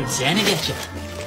Would Santa get?